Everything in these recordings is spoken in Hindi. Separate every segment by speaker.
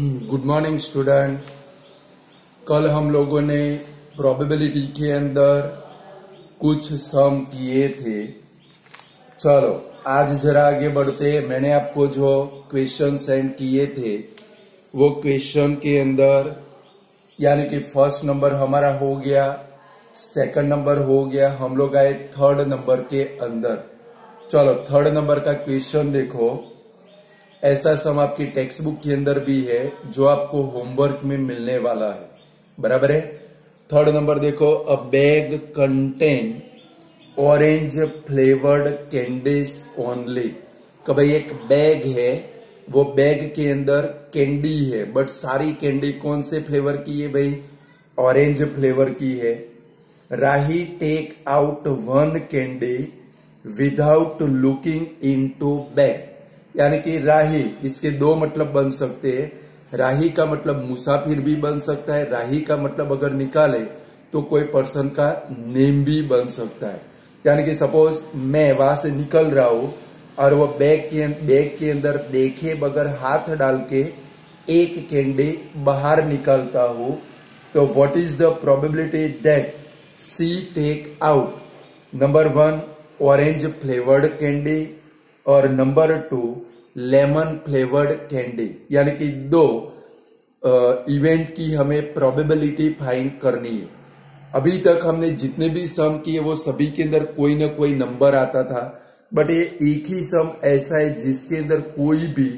Speaker 1: गुड मॉर्निंग स्टूडेंट कल हम लोगों ने प्रोबेबिलिटी के अंदर कुछ सम किए थे। चलो, आज जरा आगे बढ़ते। मैंने आपको जो क्वेश्चन सेंड किए थे, वो क्वेश्चन के अंदर, यानी कि फ़र्स्ट नंबर हमारा हो गया सेकंड नंबर हो गया, हम लोग आए थर्ड नंबर के अंदर। चलो थर्ड नंबर का क्वेश्चन देखो। ऐसा सम आपकी टेक्स्ट बुक के अंदर भी है, जो आपको होमवर्क में मिलने वाला है। बराबर है? थर्ड नंबर देखो a bag contain orange flavoured candies only भाई एक बैग है, वो बैग के अंदर कैंडी है बट सारी कैंडी कौन से फ्लेवर की है भाई? ऑरेंज फ्लेवर की है। Rahi take out one candy without looking into bag यानी कि राही, इसके दो मतलब बन सकते हैं। राही का मतलब मुसाफिर भी बन सकता है। राही का मतलब अगर निकाले तो कोई पर्सन का नेम भी बन सकता है। यानी कि सपोज़ मैं वहाँ से निकल रहा हूँ, और वो बैग के बैग के अंदर देखे बगैर हाथ डाल के एक कैंडी बाहर निकालता हूँ तो what is the probability that she take out number one orange flavoured candy और number two, lemon flavoured candy. यानी कि दो इवेंट की हमें प्रोबेबिलिटी फाइंड करनी है। अभी तक हमने जितने भी सम किए, वो सभी के अंदर कोई ना कोई नंबर आता था। बट ये एक ही सम ऐसा है जिसके अंदर कोई भी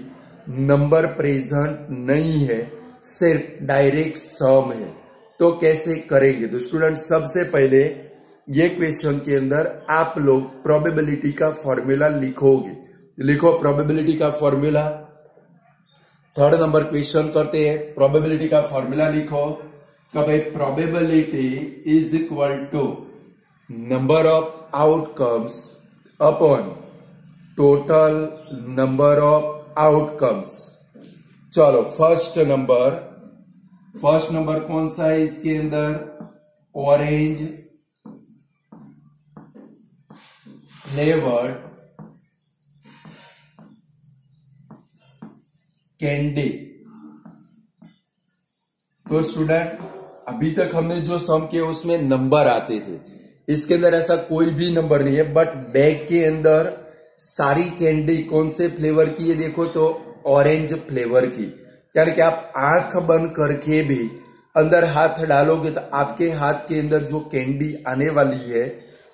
Speaker 1: नंबर प्रेजेंट नहीं है, सिर्फ़ डायरेक्ट सम है। तो कैसे करेंगे? तो स्टूडेंट सबसे पहले ये क्वेश्चन के अंदर आप लोग प्रोबेबिलिटी का फॉर्मूला लिखोगे। लिखो प्रोबेबिलिटी का फॉर्मूला थर्ड नंबर क्वेश्चन करते हैं। प्रोबेबिलिटी का फॉर्मूला लिखो। भाई probability is equal to number of outcomes upon total number of outcomes चलो फ़र्स्ट नंबर फ़र्स्ट नंबर कौन सा है इसके अंदर? ऑरेंज फ्लेवर्ड कैंडी तो स्टूडेंट अभी तक हमने जो सम किए उसमें नंबर आते थे। इसके अंदर ऐसा कोई भी नंबर नहीं है बट बैग के अंदर सारी कैंडी कौन से फ्लेवर की है देखो तो ऑरेंज फ्लेवर की। यानी कि आप आँख बंद करके भी अंदर हाथ डालोगे तो आपके हाथ के अंदर जो कैंडी आने वाली है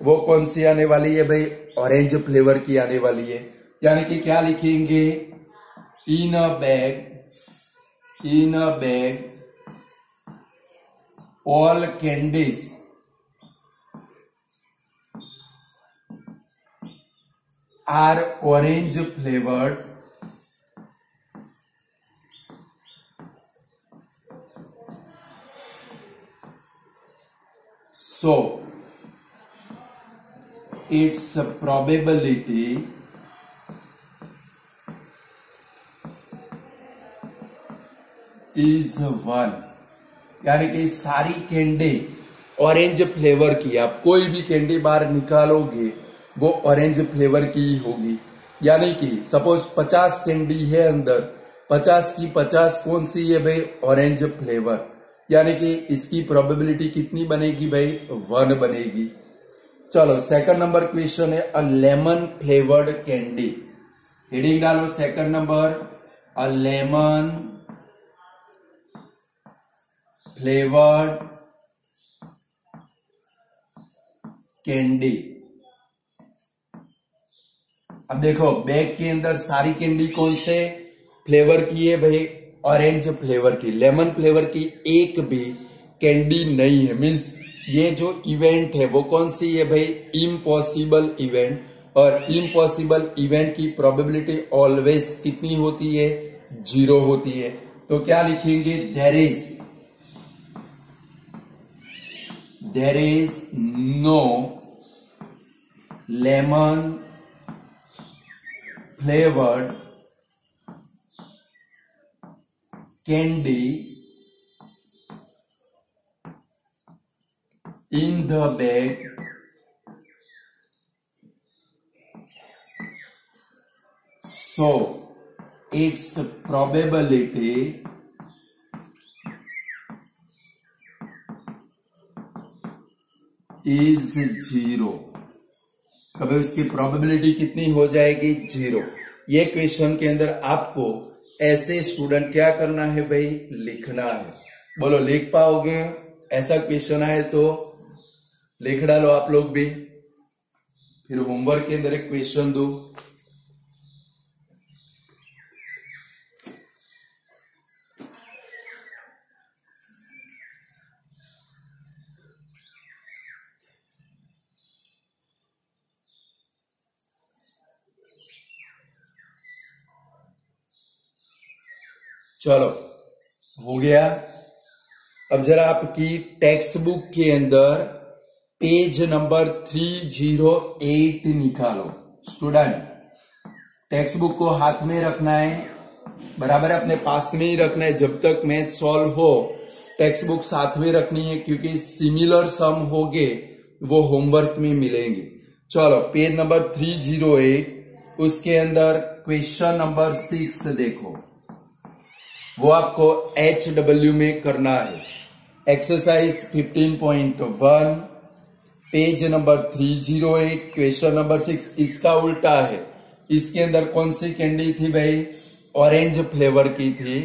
Speaker 1: वो कौन सी आने वाली है भाई? ऑरेंज फ्लेवर की आने वाली है। यानी कि क्या लिखेंगे? In a bag in a bag all candies are orange flavoured so so, its probability is one यानी कि सारी कैंडी ऑरेंज फ्लेवर की, आप कोई भी कैंडी बाहर निकालोगे, वो ऑरेंज फ्लेवर की ही होगी। यानी कि सपोज़ पचास कैंडी है अंदर, पचास की पचास कौन सी है भाई? ऑरेंज फ्लेवर यानी कि इसकी प्रोबेबिलिटी कितनी बनेगी भाई? वन बनेगी। चलो सेकंड नंबर क्वेश्चन है a lemon flavoured candy heading डालो second number a lemon flavoured candy अब देखो बैग के अंदर सारी कैंडी कौन से? फ्लेवर की है भाई ऑरेंज फ्लेवर की लेमन फ्लेवर की, एक भी कैंडी नहीं है मीन्स ये जो इवेंट है, वो कौन सी है भाई? इम्पॉसिबल इवेंट और इम्पॉसिबल इवेंट की प्रोबेबिलिटी ऑलवेज कितनी होती है? ज़ीरो होती है। तो क्या लिखेंगे? There is there is no lemon flavoured candy in the bag. So, its probability is zero. कभी उसकी प्रोबेबिलिटी कितनी हो जाएगी? ज़ीरो ये क्वेश्चन के अंदर आपको ऐसे स्टूडेंट क्या करना है भाई? लिखना है। बोलो, लिख पाओगे? ऐसा क्वेश्चन आए तो लिख डालो आप लोग भी। फिर होमवर्क के अंदर एक क्वेश्चन दो। चलो, हो गया। अब जरा आपकी टेक्स्ट बुक के अंदर page number three zero eight निकालो। स्टूडेंट टेक्स्ट बुक को हाथ में रखना है, बराबर अपने पास में ही रखना है। जब तक मैथ सॉल्व हो टेक्स्ट बुक साथ में रखनी है, क्योंकि सिमिलर सम हो गए वो होमवर्क में मिलेंगे। चलो, page number three zero eight, उसके अंदर क्वेश्चन नंबर सिक्स देखो। वो आपको एच डब्ल्यू में करना है। Exercise 15.1 page number 308 question number six, इसका उल्टा है। इसके अंदर कौन सी कैंडी थी भाई? ऑरेंज फ्लेवर की थी।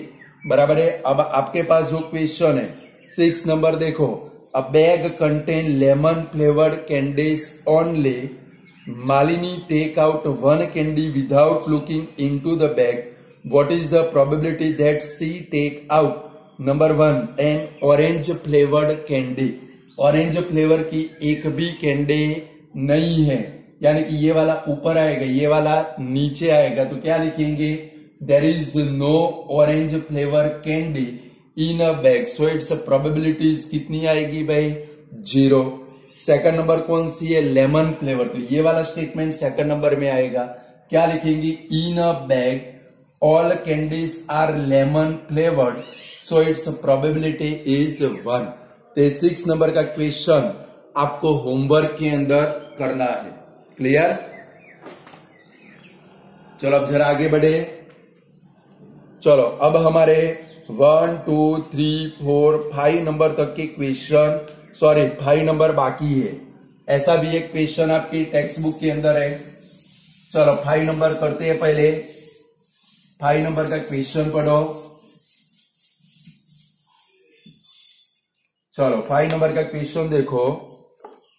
Speaker 1: बराबर है? अब आपके पास जो क्वेश्चन है सिक्स नंबर देखो। A bag contain lemon flavoured candies only Malini take out one candy without looking into the bag what is the probability that she take out number one an orange flavoured candy orange flavour की एक भी कैंडी नहीं है। यानी कि ये वाला ऊपर आएगा, ये वाला नीचे आएगा। तो क्या लिखेंगे? There is no orange flavour candy in a bag so it's probabilities कितनी आएगी भाई? ज़ीरो सेकंड नंबर कौन सी है? लेमन फ्लेवर तो ये वाला स्टेटमेंट सेकंड नंबर में आएगा। क्या लिखेंगे? In a bag all candies are lemon flavored. So it's probability is one तो सिक्स नंबर का क्वेश्चन आपको होमवर्क के अंदर करना है। क्लियर चलो, अब जरा आगे बढ़े। चलो, अब हमारे one two three four five number तक के क्वेश्चन सॉरी फाइव नंबर बाकी है। ऐसा भी एक क्वेश्चन आपकी टेक्स्ट बुक के अंदर है। चलो फाइव नंबर करते हैं पहले। फाइव नंबर का क्वेश्चन पढ़ो। चलो फाइव नंबर का क्वेश्चन देखो।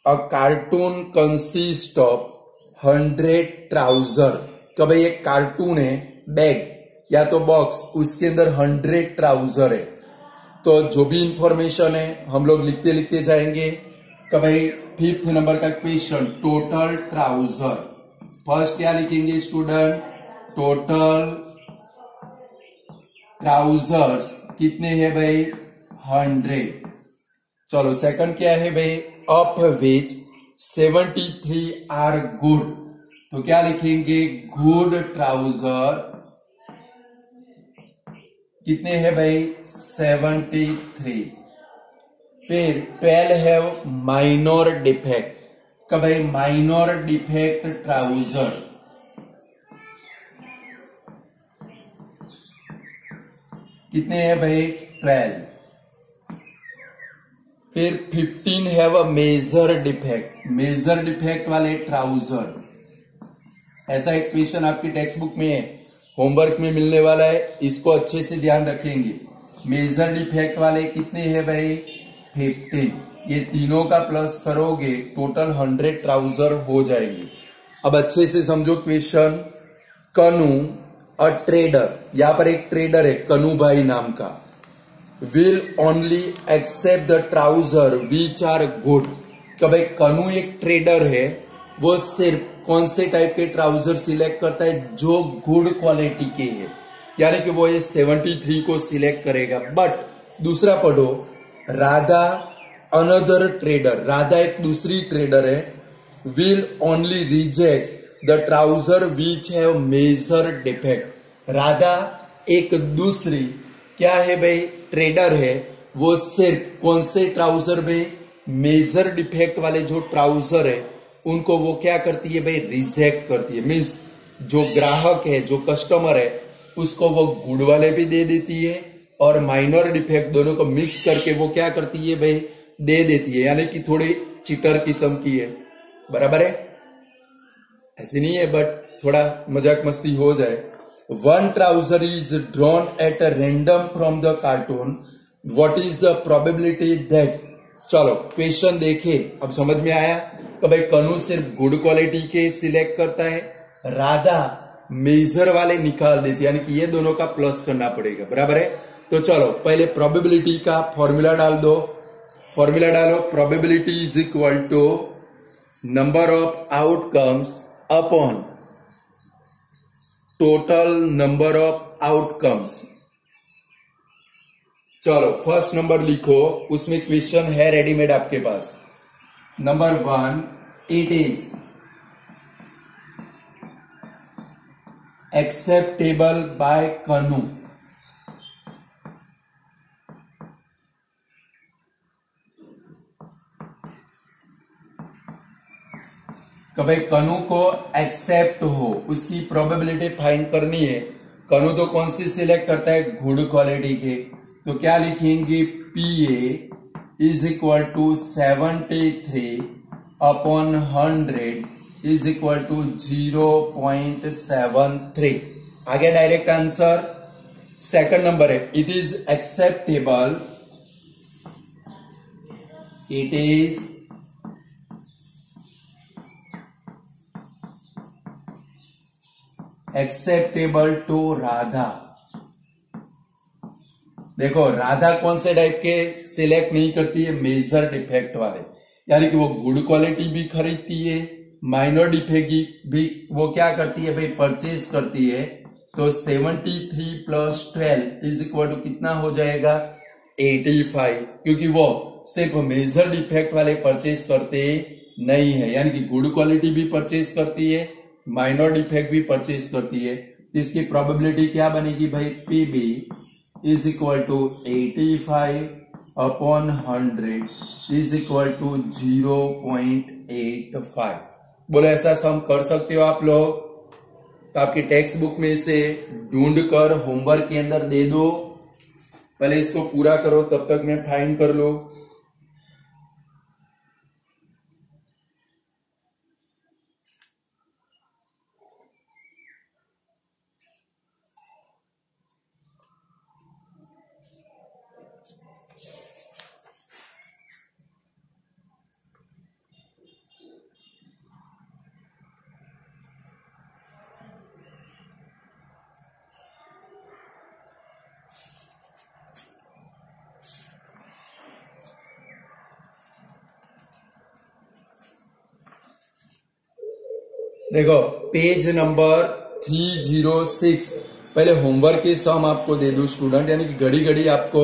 Speaker 1: A carton consist of hundred trouser क्या भाई एक कार्टून है बैग या तो बॉक्स उसके अंदर हंड्रेड ट्राउज़र है। तो जो भी इंफॉर्मेशन है, हम लोग लिखते लिखते जाएँगे। कि भाई फिफ्थ नंबर का क्वेश्चन टोटल ट्राउज़र फ़र्स्ट क्या लिखेंगे स्टूडेंट टोटल ट्राउजर्स कितने हैं भाई? हंड्रेड चलो सेकंड क्या है भाई? Up which seventy three are good तो क्या लिखेंगे? गुड ट्राउज़र कितने हैं भाई? सेवेंटी थ्री फिर ट्वेल्व है माइनोर डिफेक्ट का भाई माइनोर डिफेक्ट ट्राउज़र कितने हैं भाई? ट्वेल्व फिर फिफ्टीन है वह मेजर डिफेक्ट मेजर डिफेक्ट वाले ट्राउज़र ऐसा एक क्वेश्चन आपकी टेक्स्ट बुक में है होमवर्क में मिलने वाला है, इसको अच्छे से ध्यान रखेंगे। मेजर डिफेक्ट वाले कितने हैं भाई? फिफ्टीन ये तीनों का प्लस करोगे टोटल हंड्रेड ट्राउज़र हो जाएँगे। अब अच्छे से समझो क्वेश्चन कनु अ ट्रेडर यहाँ पर एक ट्रेडर है, कनु भाई नाम का। Will only accept the trouser which are good क्या भाई कनु एक ट्रेडर है, वो सिर्फ़ कौन से टाइप के ट्राउज़र सिलेक्ट करता है, जो गुड क्वालिटी के है। यानी कि वो ये 73 को सिलेक्ट करेगा। बट दूसरा पढ़ो, राधा अनदर ट्रेडर राधा एक दूसरी ट्रेडर है will only reject the trouser which have major defect Radha एक दूसरी क्या है भाई? ट्रेडर है। वो सिर्फ़, कौन से ट्राउज़र में मेजर डिफेक्ट वाले जो ट्राउज़र है, उनको वो क्या करती है भाई? रिजेक्ट करती है। मीन्स जो ग्राहक है, जो कस्टमर है, उसको वो गुड वाले भी दे देती है और माइनर डिफेक्ट दोनों को मिक्स करके वो क्या करती है भाई? दे देती है। यानी कि थोड़ी चिटर किस्म की है। बराबर है? ऐसी नहीं है बट थोड़ा मज़ाक मस्ती हो जाए। One trouser is drawn at a random from the carton what is the probability that चलो क्वेश्चन देखे। अब समझ में आया? तो भाई कनु सिर्फ़ गुड क्वालिटी के सिलेक्ट करता है, राधा मेजर वाले निकाल देती यानी कि ये दोनों का प्लस करना पड़ेगा। बराबर है? तो चलो, पहले प्रोबेबिलिटी का फॉर्मूला डाल दो। फॉर्मूला डालो probability is equal to number of outcomes upon total number of outcomes चलो फ़र्स्ट नंबर लिखो, उसमें क्वेश्चन है रेडीमेड आपके पास। Number one it is acceptable by Kanu कि भाई कनु को एक्सेप्ट हो, उसकी प्रोबेबिलिटी फाइंड करनी है। कनु तो कौन सी सिलेक्ट करता है? गुड क्वालिटी के। तो क्या लिखेंगे? P A is equal to seventy three upon hundred is equal to zero point seven three आगे डायरेक्ट आंसर सेकंड नंबर है। It is acceptable it is acceptable to Radha देखो राधा कौन से टाइप के सिलेक्ट नहीं करती है? मेजर डिफेक्ट वाले। यानी कि वो गुड क्वालिटी भी खरीदती है माइनर डिफेक्ट भी, वो क्या करती है भाई? परचेज करती है। तो 73 plus twelve is equal to कितना हो जाएगा? 85 क्योंकि वो सिर्फ़ मेजर डिफेक्ट वाले परचेज करते नहीं है। यानी कि गुड क्वालिटी भी परचेज करती है माइनर डिफेक्ट भी परचेज करती है। इसकी प्रोबेबिलिटी क्या बनेगी भाई? P B is equal to eighty five upon hundred is equal to zero point eight five बोले, ऐसा सम कर सकते हो आप लोग? तो आपकी टेक्स्ट बुक में से ढूंढ कर होमवर्क के अंदर दे दो। पहले इसको पूरा करो, तब तक मैं फाइन कर लो। देखो page number three zero six पहले होमवर्क के सम आपको दे दू स्टूडेंट यानी कि घड़ी घड़ी आपको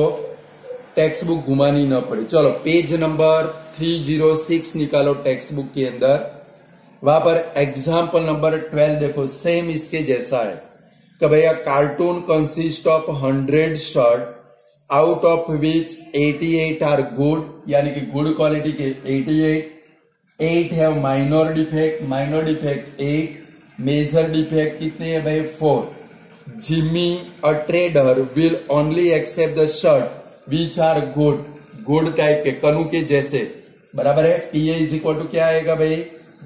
Speaker 1: टेक्स्ट बुक घुमानी न पड़े। चलो page number three zero six निकालो टेक्स्ट बुक के अंदर। वहाँ पर एग्ज़ाम्पल नंबर ट्वेल्व देखो सेम इसके जैसा है। कि भैया carton consist of hundred shirt out of which 88 are good यानी कि गुड क्वालिटी के 88 एट है minor defect minor defect eight major defect कितने है भाई? For Jimmy a trader will only accept the shirt which are good good type के, कनु के जैसे. बराबर है? पी इज़ इक्वल टू क्या आएगा भाई?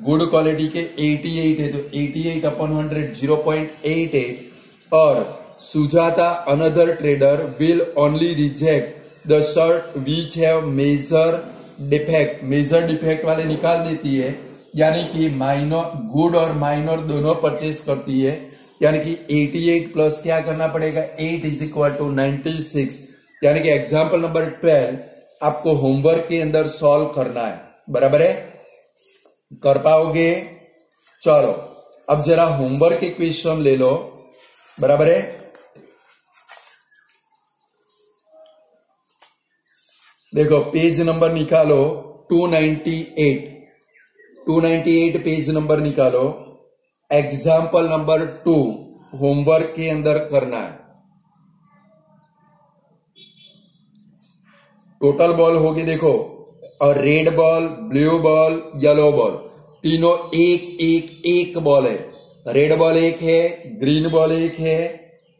Speaker 1: गुड क्वालिटी के 88 है तो 88 eight upon hundred zero point eight eight और Sujata another trader will only reject the shirt which have major defect major defect वाले निकाल देती है, यानी कि माइनर गुड और माइनर दोनों परचेज करती है, यानी कि 88 प्लस क्या करना पड़ेगा? 8 इज़ इक्वल टू 96 यानी कि एग्ज़ाम्पल नंबर 12 आपको होमवर्क के अंदर सॉल्व करना है। बराबर है? कर पाओगे? चलो, अब जरा होमवर्क के क्वेश्चन ले लो। बराबर है? देखो पेज नंबर निकालो 298 298 पेज नंबर निकालो. एग्ज़ाम्पल नंबर टू होमवर्क के अंदर करना है. टोटल बॉल होगी देखो और red ball blue ball yellow ball तीनों एक एक एक बॉल है. रेड बॉल एक है ग्रीन बॉल एक है.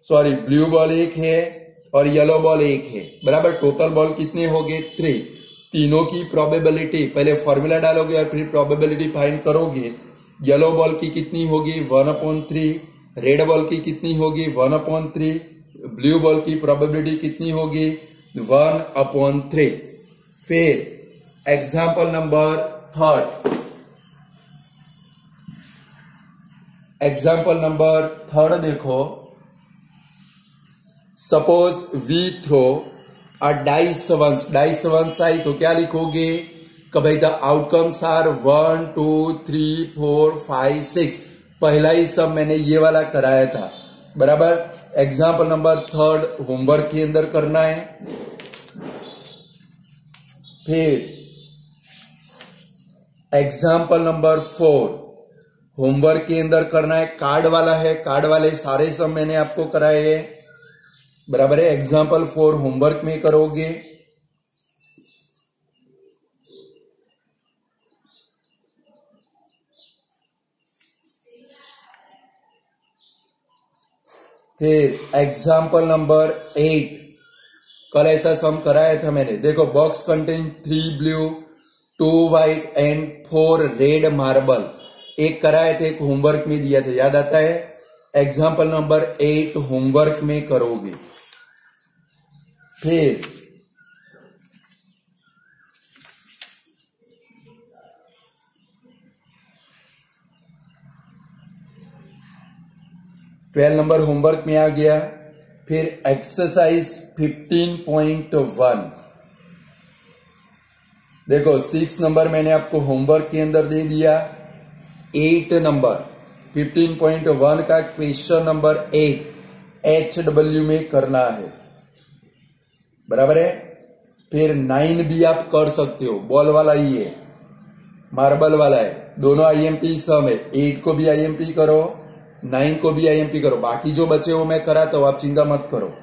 Speaker 1: सॉरी ब्लू बॉल एक है. और येलो बॉल एक है। बराबर टोटल बॉल कितने हो गए? थ्री तीनों की प्रोबेबिलिटी पहले फॉर्मूला डालोगे और फिर प्रोबेबिलिटी फाइंड करोगे। येलो बॉल की कितनी होगी? One upon three red ball की कितनी होगी? One upon three blue ball की प्रोबेबिलिटी कितनी होगी? वन अपॉन थ्री फिर example number third example number third देखो। Suppose we throw a dice once dice once I तो क्या लिखोगे? कि भाई the outcomes are one two three four five six पहला ही सब मैंने ये वाला कराया था। बराबर? एग्ज़ाम्पल नंबर थर्ड होमवर्क के अंदर करना है। फिर एग्ज़ाम्पल नंबर फोर होमवर्क के अंदर करना है। कार्ड वाला है। कार्ड वाले सारे सब मैंने आपको कराए हैं। बराबर है एग्ज़ाम्पल फोर होमवर्क में करोगे। फिर एग्ज़ाम्पल नंबर एट कल ऐसा सम कराया था मैंने। देखो box contain three blue two white and four red marble एक कराए थे, एक होमवर्क में दिया था। याद आता है? एग्ज़ाम्पल नंबर एट होमवर्क में करोगे। फिर ट्वेल्व नंबर होमवर्क में आ गया। फिर एक्सरसाइज 15.1 देखो सिक्स नंबर मैंने आपको होमवर्क के अंदर दे दिया। एट नंबर 15.1 का question number eight H W में करना है। बराबर है? फिर नाइन भी आप कर सकते हो। बॉल वाला ही है। मार्बल वाला है। दोनों आईएमपी सम है। एट को भी आईएमपी करो नाइन को भी आईएमपी करो। बाकी जो बचे वो मैं कराता हूँ आप चिंता मत करो।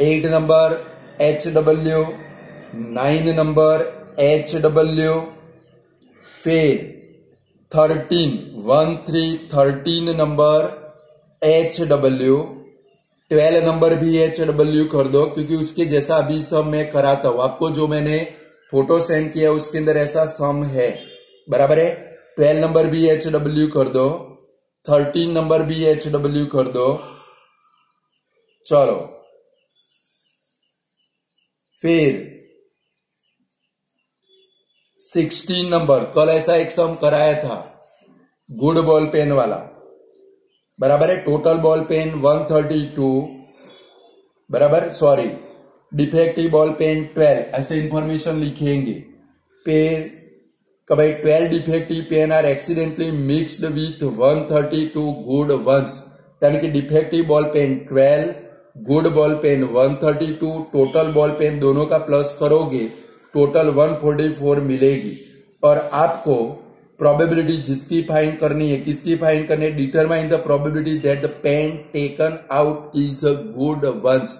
Speaker 1: Eight number H W nine number H W फिर thirteen one three thirteen number H W twelve number भी एच डब्ल्यू कर दो, क्योंकि उसके जैसा अभी सम मैं कराता हूँ। आपको जो मैंने फ़ोटो सेंड किया, उसके अंदर ऐसा सम है। बराबर है? ट्वेल्व नंबर भी एच डब्ल्यू कर दो। थर्टीन नंबर भी एच डब्ल्यू कर दो। चलो। फिर सिक्सटीन नंबर, कल ऐसा एक सम कराया था, गुड बॉल पेन वाला। बराबर है टोटल बॉल पेन 132 बराबर सॉरी डिफेक्टिव बॉल पेन 12 ऐसे इंफॉर्मेशन लिखेंगे। फिर कभी 12 defective pen are accidentally mixed with 132 good ones यानी कि defective ball pen 12 good ball pen 132 total ball pen दोनों का प्लस करोगे टोटल 144 मिलेगी। और आपको प्रोबेबिलिटी जिसकी फाइंड करनी है, किसकी फाइंड करनी है determine the probability that the pen taken out is a good ones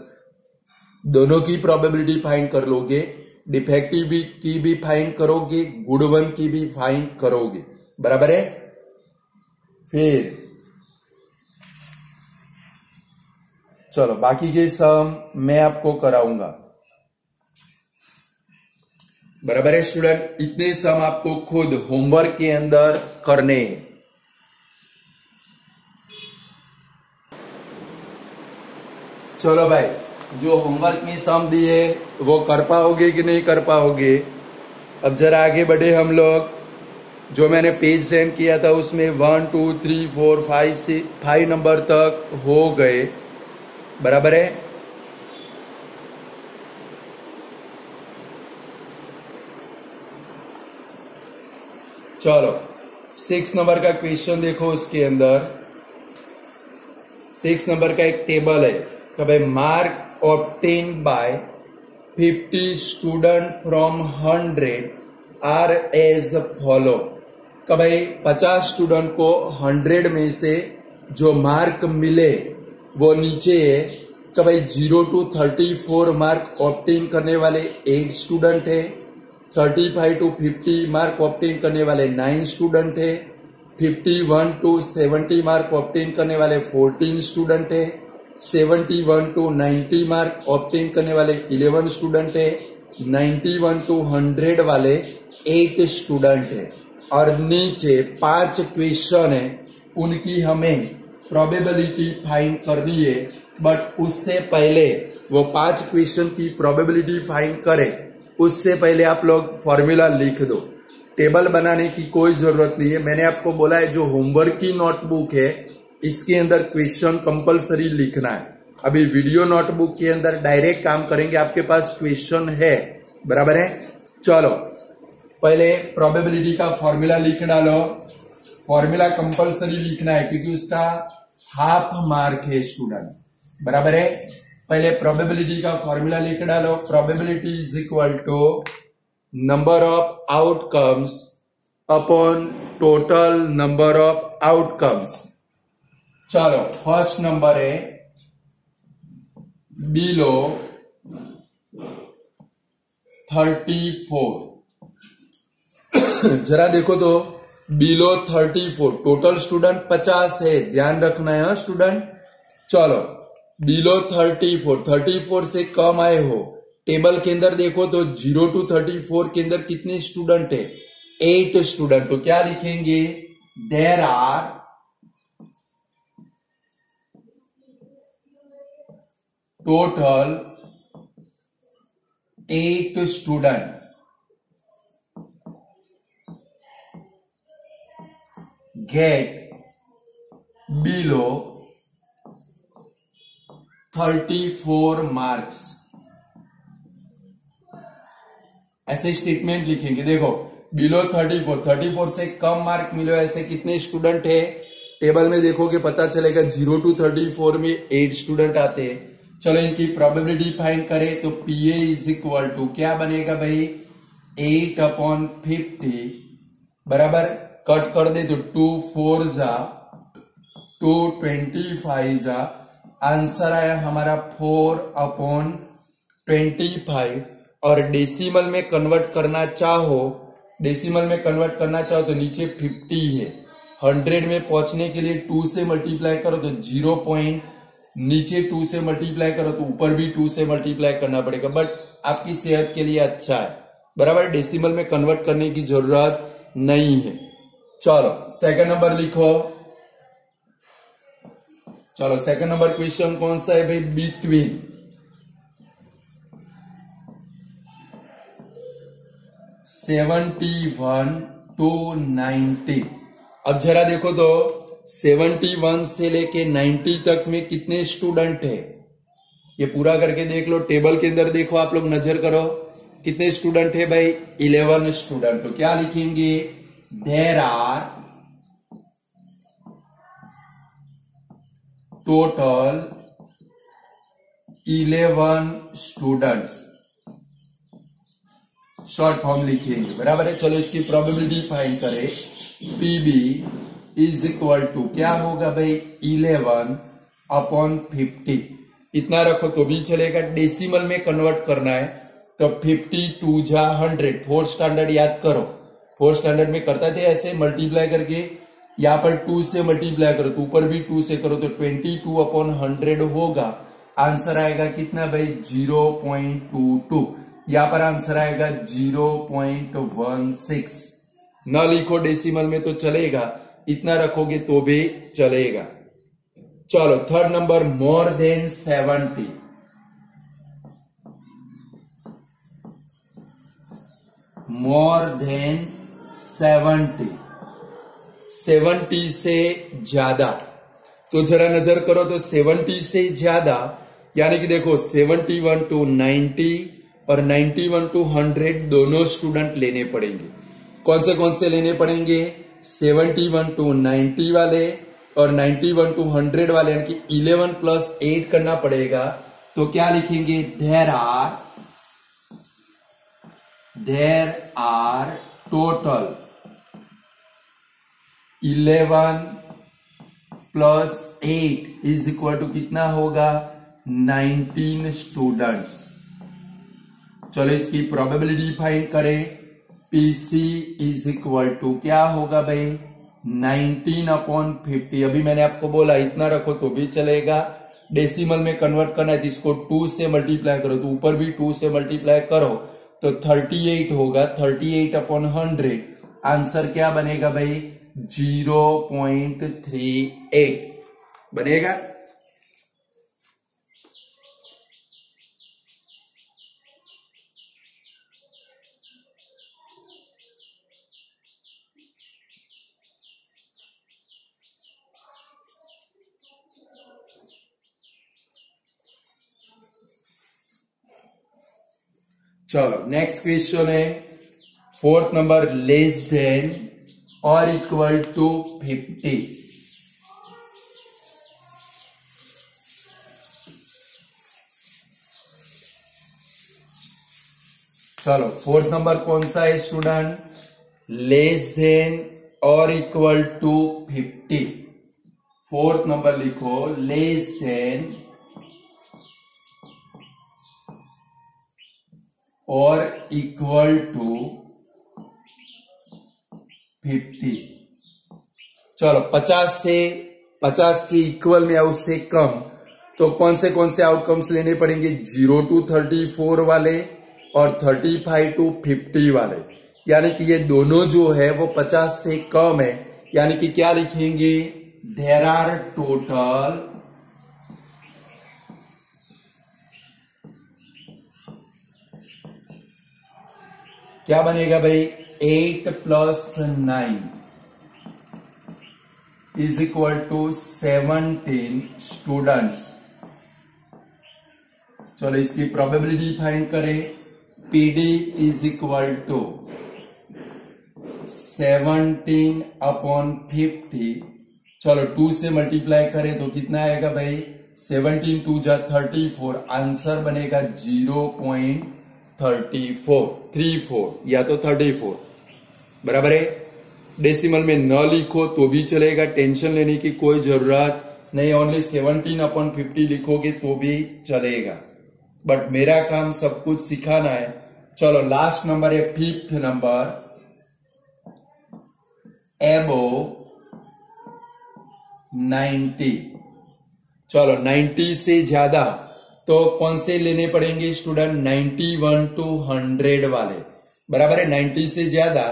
Speaker 1: दोनों की प्रोबेबिलिटी फाइंड कर लोगे डिफेक्टिव की भी फाइंड करोगे गुड वन की भी फाइंड करोगे. बराबर है? फिर, चलो, बाकी के सम मैं आपको कराऊँगा. बराबर है स्टूडेंट इतने सम आपको खुद होमवर्क के अंदर करने। चलो भाई, जो होमवर्क में सम दिए, वो कर पाओगे कि नहीं कर पाओगे? अब जरा आगे बढ़े हम लोग। जो मैंने पेज सेंड किया था, उसमें one two three four five six five number तक हो गए। बराबर है? चलो सिक्स नंबर का क्वेश्चन देखो उसके अंदर। सिक्स नंबर का एक टेबल है कि भाई mark obtain by fifty student from hundred are as follow कि भाई पचास स्टूडेंट को हंड्रेड में से जो मार्क मिले, वो नीचे है। कि भाई zero to thirty four mark obtain करने वाले एट स्टूडेंट है। Thirty five to fifty mark obtain करने वाले नाइन स्टूडेंट है fifty one to seventy mark obtain करने वाले फोर्टीन स्टूडेंट है seventy one to ninety mark obtain करने वाले इलेवन स्टूडेंट है 91 टू 100 वाले एट स्टूडेंट है। और नीचे पाँच क्वेश्चन है, उनकी हमें प्रोबेबिलिटी फाइंड करनी है बट उससे पहले वो पाँच क्वेश्चन की प्रोबेबिलिटी फाइंड करें। उससे पहले आप लोग फॉर्मूला लिख दो। टेबल बनाने की कोई ज़रूरत नहीं है। मैंने आपको बोला है, जो होमवर्क की नोटबुक है, इसके अंदर क्वेश्चन कंपलसरी लिखना है। अभी वीडियो नोटबुक के अंदर डायरेक्ट काम करेंगे। आपके पास क्वेश्चन है। बराबर है? चलो, पहले प्रोबेबिलिटी का फॉर्मूला लिख डालो। फॉर्मूला कंपलसरी लिखना है, क्योंकि उसका हाफ़ मार्क है स्टूडेंट बराबर है? पहले प्रोबेबिलिटी का फॉर्मूला लिख डालो। Probability is equal to number of outcomes upon total number of outcomes चलो फ़र्स्ट नंबर है बिलो थर्टी फोर जरा देखो तो below thirty four total student पचास है। ध्यान रखना है स्टूडेंट चलो below thirty four thirty four से कम आए हो। टेबल के अंदर देखो तो ज़ीरो टू थर्टी फोर के अंदर कितने स्टूडेंट है? एट स्टूडेंट तो क्या लिखेंगे? There are total eight student get below 34 marks ऐसे स्टेटमेंट लिखेंगे। देखो बिलो 34 34 से कम मार्क मिले ऐसे कितने स्टूडेंट है? टेबल में देखोगे पता चलेगा ज़ीरो टू थर्टी फोर में एट स्टूडेंट आते हैं। चलो इनकी प्रोबेबिलिटी फाइंड करें तो P A is equal to क्या बनेगा भाई? एट अपॉन फिफ्टी बराबर कट कर दे तो टू फोर जा टू ट्वेंटी फाइव जा आंसर आया हमारा फोर अपॉन ट्वेंटी फाइव। और डेसिमल में कन्वर्ट करना चाहो डेसिमल में कन्वर्ट करना चाहो तो नीचे फिफ्टी है। हंड्रेड में पहुँचने के लिए टू से मल्टीप्लाई करो तो ज़ीरो पॉइंट नीचे टू से मल्टीप्लाई करो तो ऊपर भी टू से मल्टीप्लाई करना पड़ेगा। बट आपकी सेहत के लिए अच्छा है। बराबर डेसिमल में कन्वर्ट करने की ज़रूरत नहीं है। चलो सेकंड नंबर लिखो। चलो सेकंड नंबर क्वेश्चन कौन सा है भाई? Between seventy one to ninety अब जरा देखो तो सेवेंटी वन से लेके नाइन्टी तक में कितने स्टूडेंट है? ये पूरा करके देख लो टेबल के अंदर देखो आप लोग, नज़र करो। कितने स्टूडेंट है भाई? इलेवन स्टूडेंट तो क्या लिखेंगे? There are total eleven students short form लिखेंगे। बराबर है? चलो इसकी प्रोबेबिलिटी फाइंड करें। P B is equal to क्या होगा भाई? इलेवन अपॉन फिफ्टी इतना रखो तो भी चलेगा। डेसिमल में कन्वर्ट करना है तो फिफ्टी टू जा हंड्रेड फोर्थ स्टैंडर्ड याद करो। फोर्थ स्टैंडर्ड में करता थे ऐसे मल्टीप्लाई करके। यहाँ पर टू से मल्टीप्लाई करो तो ऊपर भी टू से करो तो ट्वेंटी टू अपॉन हंड्रेड होगा। आंसर आएगा कितना भाई? ज़ीरो पॉइंट टू टू यहाँ पर आंसर आएगा ज़ीरो पॉइंट वन सिक्स न लिखो डेसिमल में तो चलेगा। इतना रखोगे तो भी चलेगा। चलो third number more than seventy more than seventy seventy से ज़्यादा। तो जरा नज़र करो तो सेवेंटी से ज़्यादा, यानी कि देखो सेवेंटी वन टू नाइन्टी और नाइन्टी वन टू हंड्रेड दोनों स्टूडेंट लेने पड़ेंगे। कौन से कौन से लेने पड़ेंगे? सेवेंटी वन टू नाइन्टी वाले और नाइन्टी वन टू हंड्रेड वाले, यानी कि इलेवन प्लस एट करना पड़ेगा। तो क्या लिखेंगे? There are there are total eleven plus eight is equal to कितना होगा? Nineteen students. चलो इसकी प्रोबेबिलिटी फाइंड करें। P C is equal to क्या होगा भाई? 19 अपॉन फिफ्टी अभी मैंने आपको बोला, इतना रखो तो भी चलेगा। डेसिमल में कन्वर्ट करना है तो इसको टू से मल्टीप्लाई करो। तो ऊपर भी टू से मल्टीप्लाई करो। तो 38 होगा। 38 अपॉन हंड्रेड आंसर क्या बनेगा भाई? 0.38 बनेगा? चलो नेक्स्ट क्वेश्चन है। फोर्थ नंबर लेस देन और इक्वल टू फिफ्टी चलो फोर्थ नंबर कौन सा है स्टूडेंट लेस देन और equal to fifty fourth number लिखो लेस देन और इक्वल टू फिफ्टी। चलो, पचास से, पचास के इक्वल में या उससे कम तो कौन से कौन से आउटकम्स लेने पड़ेंगे? ज़ीरो टू थर्टी फोर वाले और थर्टी फाइव टू फिफ्टी वाले। यानी कि ये दोनों जो है, वो पचास से कम है। यानी कि क्या लिखेंगे? देर आर टोटल क्या बनेगा भाई? Eight plus nine is equal to seventeen students चलो इसकी प्रोबेबिलिटी फाइंड करें। P D is equal to seventeen upon fifty चलो टू से मल्टीप्लाई करें तो कितना आएगा भाई? सेवनटीन टू जा थर्टी फोर आंसर बनेगा zero point thirty four three four या तो थर्टी फोर बराबर है? डेसिमल में न लिखो तो भी चलेगा। टेंशन लेने की कोई ज़रूरत नहीं। ओनली सेवनटीन अपॉन फिफ्टी लिखोगे तो भी चलेगा। बट मेरा काम सब कुछ सिखाना है। चलो लास्ट नंबर है फिफ्थ नंबर एबो नाइन्टी चलो नाइन्टी से ज़्यादा तो कौन से लेने पड़ेंगे स्टूडेंट 91 टू 100 वाले। बराबर है 90 से ज़्यादा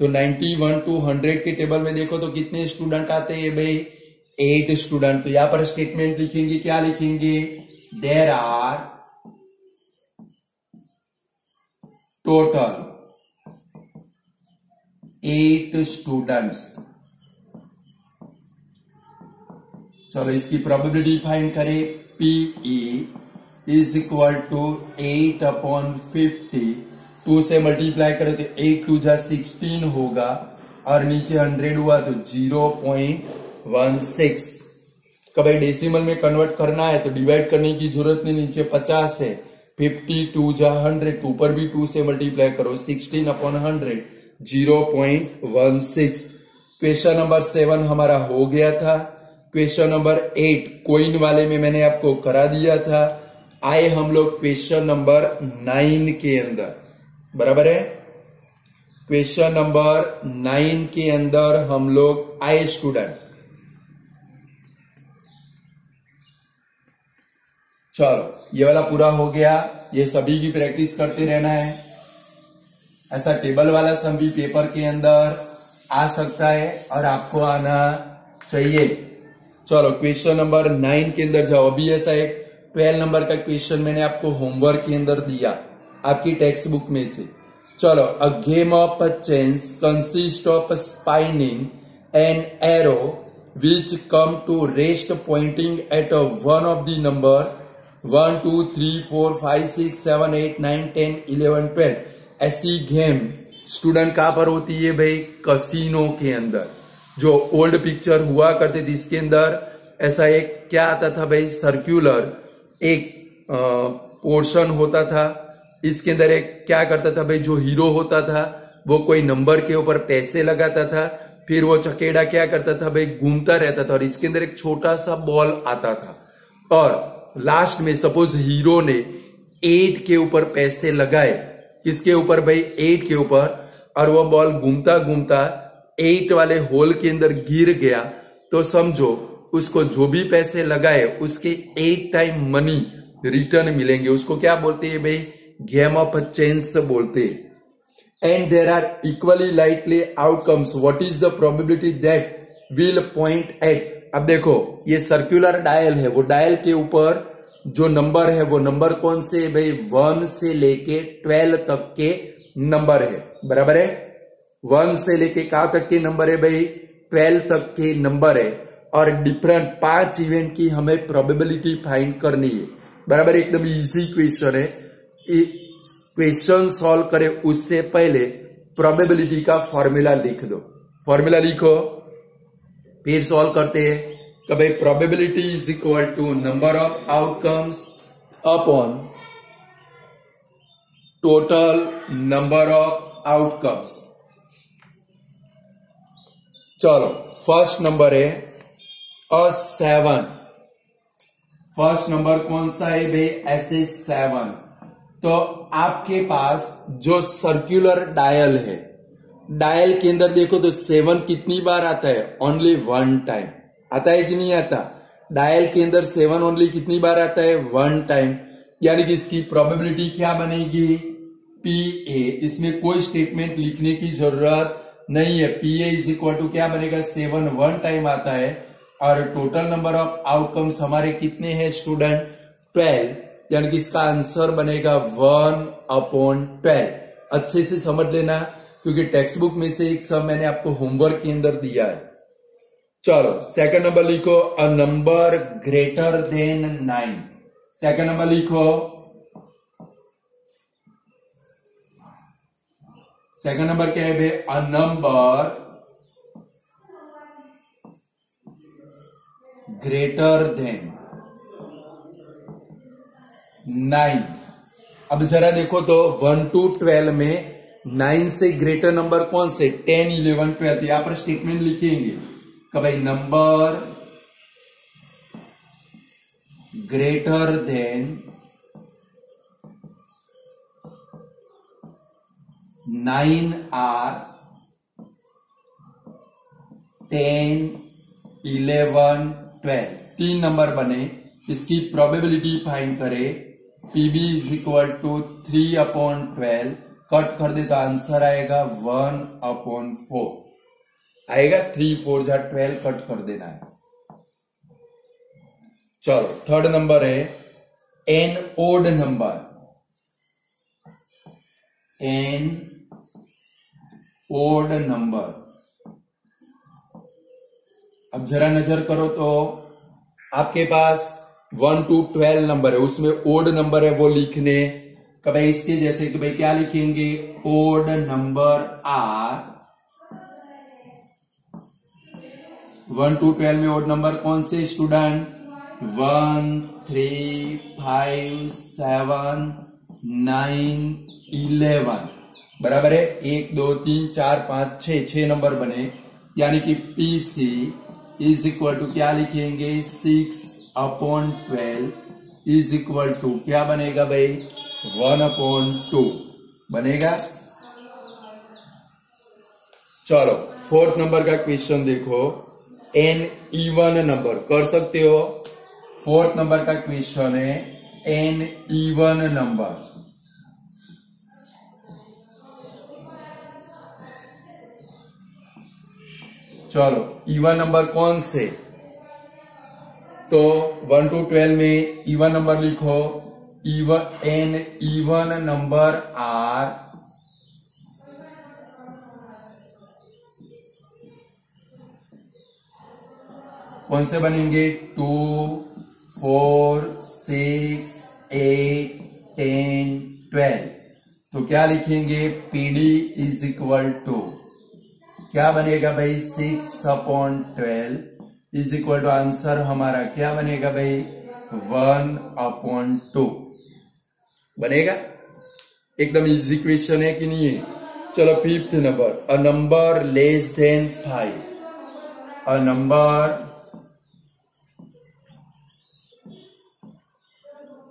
Speaker 1: तो 91 टू 100 के टेबल में देखो तो कितने स्टूडेंट आते हैं भाई? एट स्टूडेंट तो यहाँ पर स्टेटमेंट लिखेंगे, क्या लिखेंगे? There are total eight students चलो इसकी प्रोबेबिलिटी फाइंड करें. P E is equal to eight upon fifty two से मल्टीप्लाई करें तो एट टू जा सिक्सटीन होगा, और नीचे हंड्रेड हुआ तो ज़ीरो पॉइंट वन सिक्स कभी डेसिमल में कन्वर्ट करना है तो डिवाइड करने की ज़रूरत नहीं, नीचे पचास है। फिफ्टी टू जा हंड्रेड तो ऊपर भी टू से मल्टीप्लाई करो sixteen upon hundred zero point one six question number seven हमारा हो गया था। क्वेश्चन नंबर एट कोइन वाले में मैंने आपको करा दिया था। आए हम लोग क्वेश्चन नंबर नाइन के अंदर। बराबर है? क्वेश्चन नंबर नाइन के अंदर हम लोग आए स्टूडेंट चलो, ये वाला पूरा हो गया। ये सभी की प्रैक्टिस करते रहना है। ऐसा टेबल वाला सम भी पेपर के अंदर आ सकता है और आपको आना चाहिए। चलो क्वेश्चन नंबर नाइन के अंदर जाओ। अभी ऐसा एक ट्वेल्व नंबर का क्वेश्चन मैंने आपको होमवर्क के अंदर दिया। आपकी टेक्स्ट बुक में से। चलो a game of a chance consist of a spinning an arrow which come to rest pointing at one of the number one two three four five six seven eight nine ten eleven twelve ऐसी गेम स्टूडेंट कहाँ पर होती है भाई? कसिनो के अंदर। जो ओल्ड पिक्चर हुआ करते थे, इसके अंदर ऐसा एक क्या आता था भाई? सर्क्यूलर एक पोर्शन होता था। इसके अंदर एक क्या करता था भाई, जो हीरो होता था, वो कोई नंबर के ऊपर पैसे लगाता था, फिर वो चकेड़ा क्या करता था भाई, घूमता रहता था और इसके अंदर एक छोटा सा बॉल आता था। और लास्ट में सपोज़ हीरो ने एट के ऊपर पैसे लगाए। किसके ऊपर भाई? एट के ऊपर। और वो बॉल घूमता घूमता एट वाले होल के अंदर गिर गया। तो समझो, उसको जो भी पैसे लगाए, उसके एट टाइम मनी रिटर्न मिलेंगे। उसको क्या बोलते हैं भाई? गेम ऑफ़ चेंस बोलते and there are equally likely outcomes what is the probability that will point at अब देखो, ये सर्कुलर डायल है। वो डायल के ऊपर जो नंबर है, वो नंबर कौन से भाई? वन से लेके ट्वेल्व तक के नंबर है। बराबर है? वन से लेके कहा तक के नंबर है भाई? ट्वेल्व तक के नंबर है। और डिफरेंट पाँच इवेंट की हमें प्रोबेबिलिटी फाइंड करनी है। बराबर एकदम इजी क्वेश्चन है। क्वेश्चन सॉल्व करे उससे पहले प्रोबेबिलिटी का फॉर्मूला लिख दो। फॉर्मूला लिखो। फिर सॉल्व करते हैं कि भाई probability is equal to number of outcomes upon total number of outcomes चलो फ़र्स्ट नंबर है अ सेवन फ़र्स्ट नंबर कौन सा है भाई? ऐसे सेवन तो आपके पास जो सर्कुलर डायल है डायल के अंदर देखो तो सेवन कितनी बार आता है? ओनली वन टाइम आता है कि नहीं आता? डायल के अंदर सेवन ओनली कितनी बार आता है? वन टाइम यानी कि इसकी प्रोबेबिलिटी क्या बनेगी? पी ए इसमें कोई स्टेटमेंट लिखने की ज़रूरत नहीं है। P A is equal to क्या बनेगा? सेवन वन टाइम आता है। और टोटल नंबर ऑफ़ आउटकम्स हमारे कितने हैं स्टूडेंट ट्वेल्व यानी कि इसका आंसर बनेगा वन अपॉन ट्वेल्व। अच्छे से समझ लेना, क्योंकि टेक्स्ट बुक में से एक सब मैंने आपको होमवर्क के अंदर दिया है। चलो सेकंड नंबर लिखो a number greater than nine second number लिखो। सेकंड नंबर क्या है भाई a number greater than nine. अब जरा देखो तो वन, टू, ट्वेल्व में नाइन से ग्रेटर नंबर कौन से? टेन, इलेवन, ट्वेल्व यहाँ पर स्टेटमेंट लिखेंगे। कि भाई number greater than nine are ten eleven twelve तीन नंबर बने, इसकी प्रोबेबिलिटी फाइंड करे। P B is equal to three upon twelve cut कर दे तो आंसर आएगा वन अपॉन फोर आएगा थ्री फोर जा ट्वेल्व कट कर देना है। चलो थर्ड नंबर है an odd number an odd number अब जरा नज़र करो तो आपके पास वन टू ट्वेल्व नंबर है, उसमें ओड नंबर है वो लिखने। कभी इसके जैसे कि भाई क्या लिखेंगे? Odd number are one two twelve में ओड नंबर कौन से student one three five seven nine eleven बराबर है? एक, दो, तीन, चार, पाँच छ छ नंबर बने। यानी कि P C is equal to क्या लिखेंगे? Six upon twelve is equal to क्या बनेगा भाई? वन अपॉन टू बनेगा? चलो फोर्थ नंबर का क्वेश्चन देखो। एन इवन नंबर कर सकते हो? फोर्थ नंबर का क्वेश्चन है एन इवन नंबर चलो इवन नंबर कौन से? तो वन टू ट्वेल्व में इवन नंबर लिखो। Even an even number are कौन से बनेंगे? Two, four, six, eight, ten, twelve. तो क्या लिखेंगे? पीडी इज़ इक्वल टू क्या बनेगा भाई? Six upon twelve. Is equal to answer हमारा क्या बनेगा भाई? One upon two. बनेगा? एकदम इजी क्वेश्चन है कि नहीं? है चलो fifth number a number less than five a number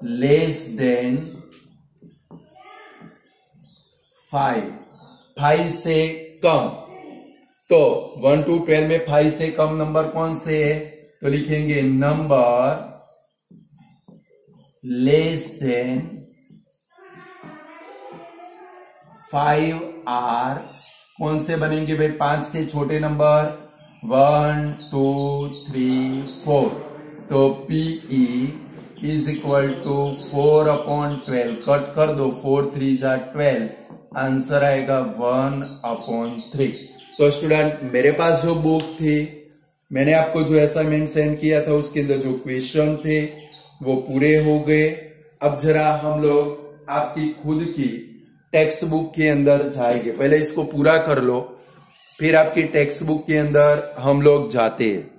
Speaker 1: less than five five से कम. तो वन, टू, ट्वेल्व में फाइव से कम नंबर कौन से है? तो लिखेंगे number less than five are. कौन से बनेंगे भाई? पाँच से छोटे number. One, two, three, four. तो P E is equal to four upon twelve cut कर दो। फोर थ्री जा ट्वेल्व आंसर आएगा वन अपॉन थ्री तो स्टूडेंट मेरे पास जो बुक थी, मैंने आपको जो असाइनमेंट सेंड किया था, उसके अंदर जो क्वेश्चन थे, वो पूरे हो गए। अब जरा हम लोग आपकी खुद की टेक्स्ट बुक के अंदर जाएँगे। पहले इसको पूरा कर लो, फिर आपकी टेक्स्ट बुक के अंदर हम लोग जाते हैं।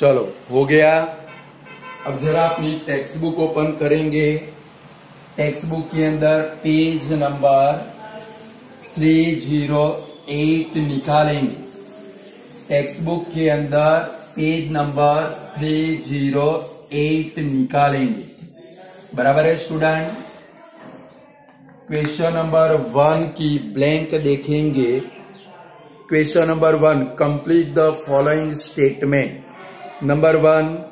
Speaker 1: चलो, हो गया। अब जरा अपनी टेक्स्ट बुक ओपन करेंगे। टेक्स्ट बुक के अंदर page number three zero eight निकालेंगे। टेक्स्ट बुक के अंदर page number three zero eight निकालेंगे। बराबर है स्टूडेंट क्वेश्चन नंबर वन की ब्लैंक देखेंगे। Question number one complete the following statement Number one,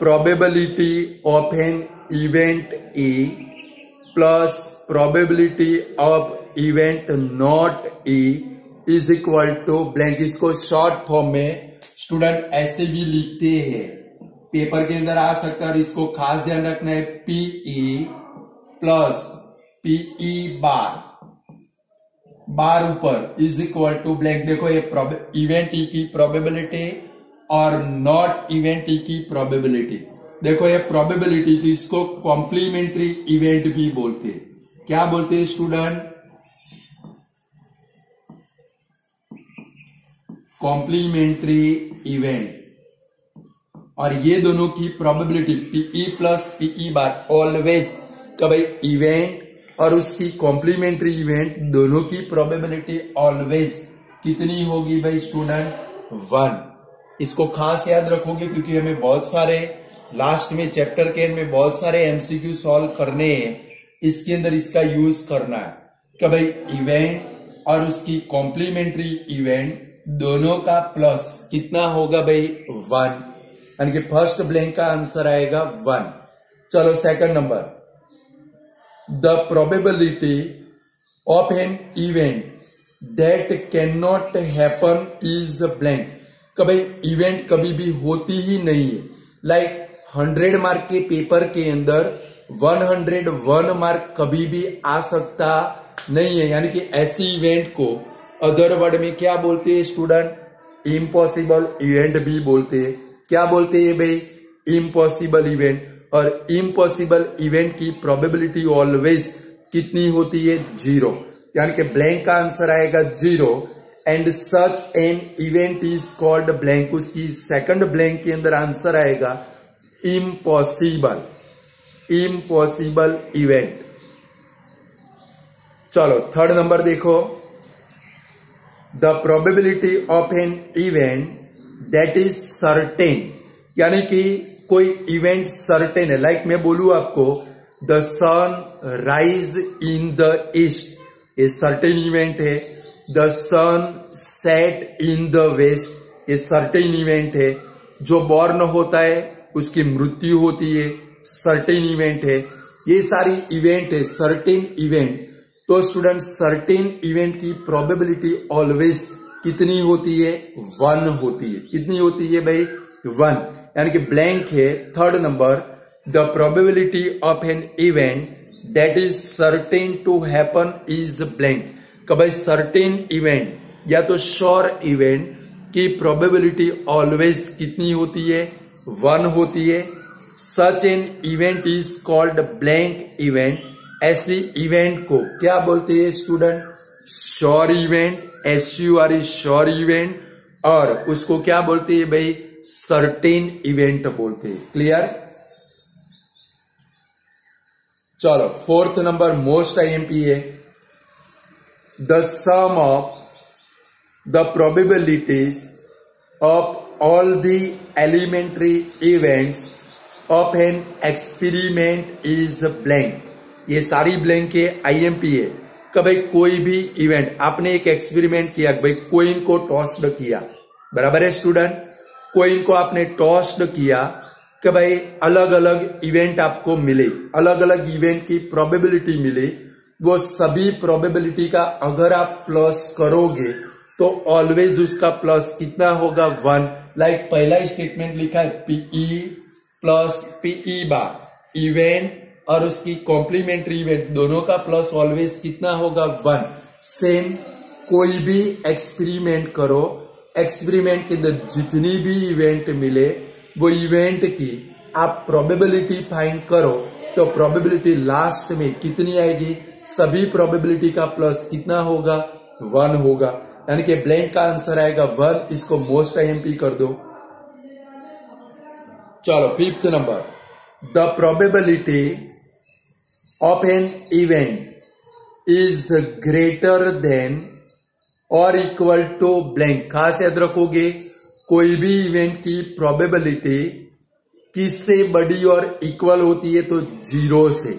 Speaker 1: probability of an event E plus probability of event not E is equal to blank इसको शॉर्ट फॉर्म में स्टूडेंट ऐसे भी लिखते हैं। पेपर के अंदर आ सकता है इसको खास ध्यान रखना है P E plus P E bar bar ऊपर इज़ इक्वल टू ब्लैंक देखो ये इवेंट ई की प्रोबेबिलिटी और नॉट इवेंट की प्रोबेबिलिटी देखो, ये प्रोबेबिलिटी तो इसको कॉम्प्लीमेंट्री इवेंट भी बोलते हैं। क्या बोलते हैं स्टूडेंट कॉम्प्लीमेंट्री इवेंट और ये दोनों की probability P E plus P E bar always कभी इवेंट और उसकी कॉम्प्लीमेंट्री इवेंट दोनों की प्रोबेबिलिटी ऑलवेज कितनी होगी भाई स्टूडेंट वन इसको खास याद रखोगे क्योंकि हमें बहुत सारे लास्ट में चैप्टर के में बहुत सारे एमसीक्यू सॉल्व करने हैं। इसके अंदर इसका यूज़ करना है। कि भाई इवेंट और उसकी कॉम्प्लीमेंट्री इवेंट दोनों का प्लस कितना होगा भाई? वन यानी कि फ़र्स्ट ब्लैंक का आंसर आएगा वन चलो second number the probability of an event that can not happen is blank कभी इवेंट कभी भी होती ही नहीं। है लाइक हंड्रेड मार्क के पेपर के अंदर वन हंड्रेड वन मार्क कभी भी आ सकता नहीं है। यानी कि ऐसी इवेंट को अदर वर्ड में क्या बोलते हैं स्टूडेंट इम्पॉसिबल इवेंट भी बोलते हैं। क्या बोलते हैं भाई? इम्पॉसिबल इवेंट और इम्पॉसिबल इवेंट की प्रोबेबिलिटी ऑलवेज कितनी होती है? ज़ीरो यानी कि ब्लैंक का आंसर आएगा zero and such an event is called blank उसकी सेकंड ब्लैंक के अंदर आंसर आएगा इम्पॉसिबल इम्पॉसिबल इवेंट चलो थर्ड नंबर देखो the probability of an event that is certain यानी कि कोई इवेंट सर्टेन है लाइक like मैं बोलू आपको the sun rise in the east ये सर्टेन इवेंट है the sun set in the west ये सर्टेन इवेंट है। जो बॉर्न होता है, उसकी मृत्यु होती है। सर्टेन इवेंट है। ये सारी इवेंट है सर्टेन इवेंट तो स्टूडेंट सर्टेन इवेंट की प्रोबेबिलिटी ऑलवेज कितनी होती है? वन होती है। कितनी होती है भाई? वन यानी कि ब्लैंक है third number the probability of an event that is certain to happen is blank कि भाई सर्टेन इवेंट या तो श्योर इवेंट की प्रोबेबिलिटी ऑलवेज कितनी होती है? वन होती है। Such an event is called blank event ऐसी इवेंट को क्या बोलते हैं student sure event S U R is sure event और उसको क्या बोलते हैं भाई? सर्टेन इवेंट बोलते हैं। क्लियर चलो फोर्थ नंबर मोस्ट आईएमपी है the sum of the probabilities of all the elementary events of an experiment is blank ये सारी ब्लैंक के आईएमपी है। कि भाई कोई भी इवेंट आपने एक एक्सपेरिमेंट किया, भाई कोइन को टॉस्ड किया। बराबर है स्टूडेंट कोइन को आपने टॉस्ड किया कि भाई अलग अलग इवेंट आपको मिले। अलग अलग इवेंट की प्रोबेबिलिटी मिले। वो सभी प्रोबेबिलिटी का अगर आप प्लस करोगे तो ऑलवेज उसका प्लस कितना होगा? वन लाइक like पहला स्टेटमेंट लिखा है P E plus P E bar event और उसकी कॉम्प्लीमेंट्री इवेंट दोनों का प्लस ऑलवेज कितना होगा? वन सेम कोई भी एक्सपेरिमेंट करो. एक्सपेरिमेंट के अंदर जितनी भी इवेंट मिले, वो इवेंट की आप प्रोबेबिलिटी फाइंड करो तो प्रोबेबिलिटी लास्ट में कितनी आएगी? सभी प्रोबेबिलिटी का प्लस कितना होगा? वन होगा। यानी कि ब्लैंक का आंसर आएगा वन इसको मोस्ट आईएमपी कर दो। चलो fifth number the probability of an event is greater than और इक्वल टू ब्लैंक खास याद रखोगे, कोई भी इवेंट की प्रोबेबिलिटी किससे बड़ी और इक्वल होती है तो ज़ीरो से।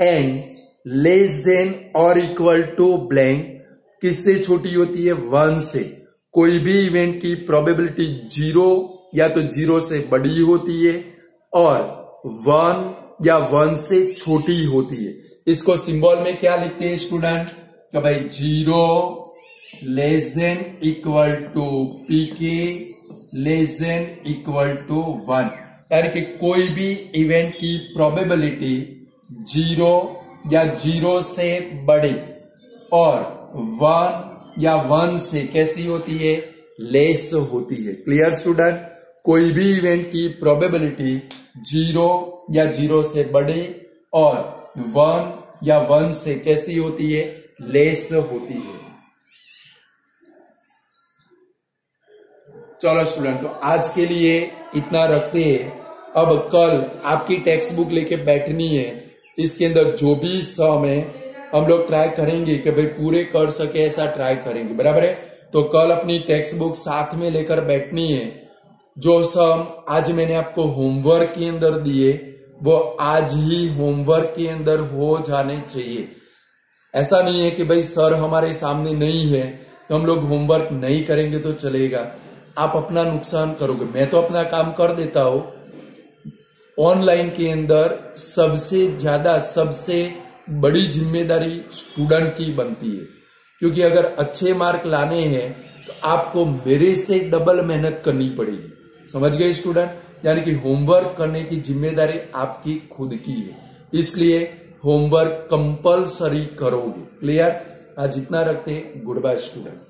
Speaker 1: एंड लेस देन और इक्वल टू ब्लैंक किससे छोटी होती है? वन से। कोई भी इवेंट की प्रोबेबिलिटी ज़ीरो या तो ज़ीरो से बड़ी होती है और वन या वन से छोटी होती है। इसको सिंबल में क्या लिखते हैं स्टूडेंट कि भाई? Zero less than equal to P के less than equal to one यानी कि कोई भी इवेंट की प्रोबेबिलिटी ज़ीरो या ज़ीरो से बड़ी और वन या वन से कैसी होती है? लेस होती है। क्लियर स्टूडेंट कोई भी इवेंट की प्रोबेबिलिटी ज़ीरो या ज़ीरो से बड़ी और वन या वन से कैसी होती है? लेस होती है। चलो स्टूडेंट तो आज के लिए इतना रखते हैं। अब कल आपकी टेक्स्ट बुक लेके बैठनी है। इसके अंदर जो भी सम है, हम लोग ट्राई करेंगे कि भाई पूरे कर सके, ऐसा ट्राई करेंगे, बराबर है? तो कल अपनी टेक्स्ट बुक साथ में लेकर बैठनी है। जो सम आज मैंने आपको होमवर्क के अंदर दिए, वो आज ही होमवर्क के अंदर हो जाने चाहिए। ऐसा नहीं है कि भाई सर हमारे सामने नहीं है तो हम लोग होमवर्क नहीं करेंगे तो चलेगा। आप अपना नुकसान करोगे। मैं तो अपना काम कर देता हूँ ऑनलाइन के अंदर सबसे ज़्यादा, सबसे बड़ी ज़िम्मेदारी स्टूडेंट की बनती है। क्योंकि अगर अच्छे मार्क लाने हैं तो आपको मेरे से डबल मेहनत करनी पड़ेगी। समझ गए स्टूडेंट यानी कि होमवर्क करने की ज़िम्मेदारी आपकी खुद की है। इसलिए होमवर्क कंपलसरी करोगे। क्लियर आज इतना रखते हैं। Good bye student